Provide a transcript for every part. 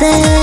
myself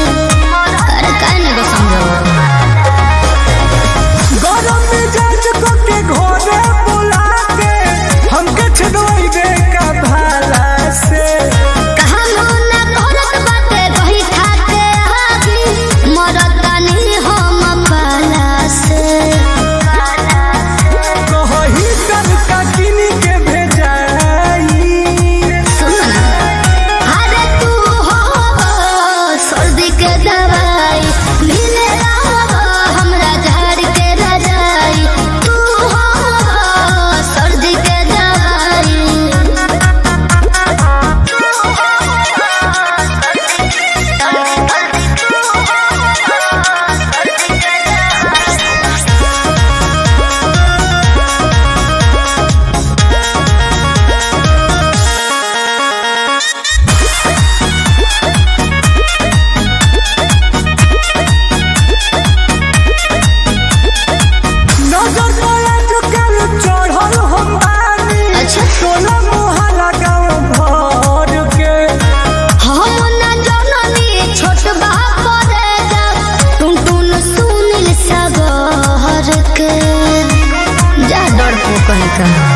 Música